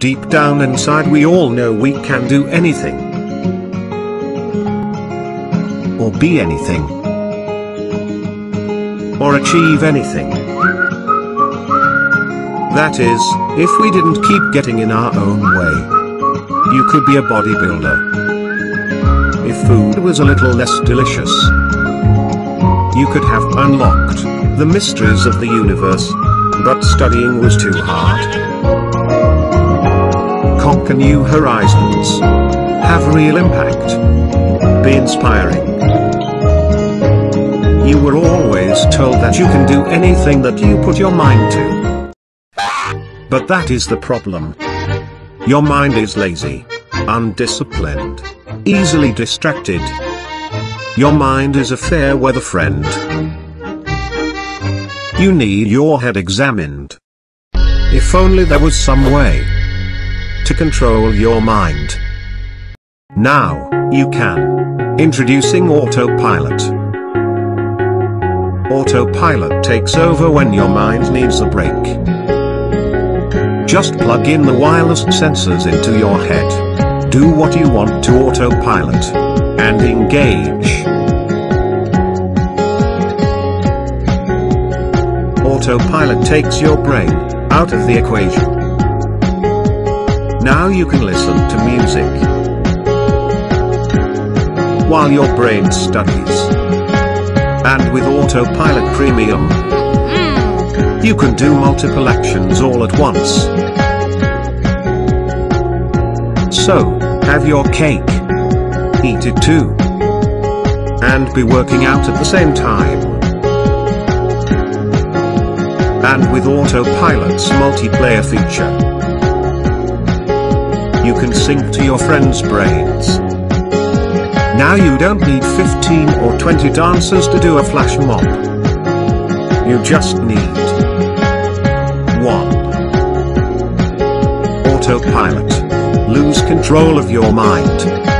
Deep down inside we all know we can do anything. Or be anything. Or achieve anything. That is, if we didn't keep getting in our own way. You could be a bodybuilder. If food was a little less delicious. You could have unlocked the mysteries of the universe. But studying was too hard conquer new horizons. Have real impact. Be inspiring. You were always told that you can do anything that you put your mind to. But that is the problem. Your mind is lazy, undisciplined, easily distracted. Your mind is a fair weather friend. You need your head examined. If only there was some way to control your mind. Now, you can. Introducing Autopilot. Autopilot takes over when your mind needs a break. Just plug in the wireless sensors into your head. Do what you want to autopilot. And engage. Autopilot takes your brain out of the equation. Now you can listen to music while your brain studies. And with Autopilot Premium, you can do multiple actions all at once. So, have your cake. Eat it too. And be working out at the same time. And with Autopilot's multiplayer feature, you can sync to your friends' brains. Now you don't need 15 or 20 dancers to do a flash mob. You just need 1. Autopilot. Lose control of your mind.